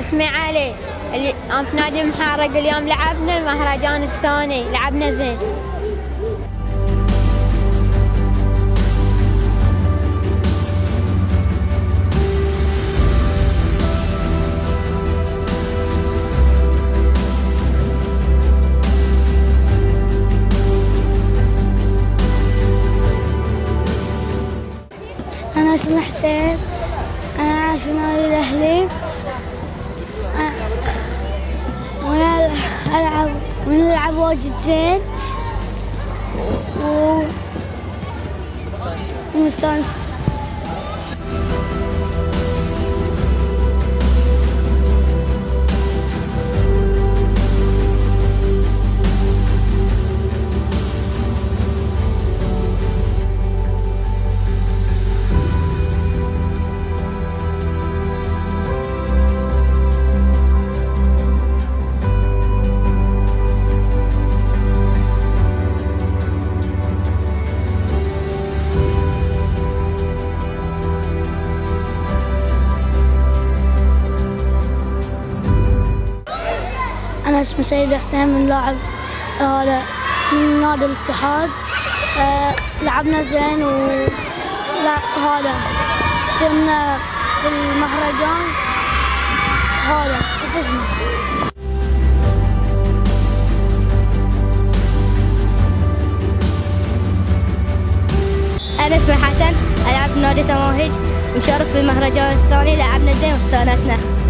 اسمي علي. أنا في نادي المحارق اليوم لعبنا المهرجان الثاني. لعبنا زين. أنا اسمي حسين. أنا في نادي الأهلي ونلعب واجد زين. و ومستانس. اسمي سيد حسين من لاعب هذا من نادي الاتحاد. أه لعبنا زين و هذا صرنا في المهرجان هذا وفزنا. أنا اسمي حسن ألعب نادي سماهج مشارك في المهرجان الثاني لعبنا زين واستأنسنا.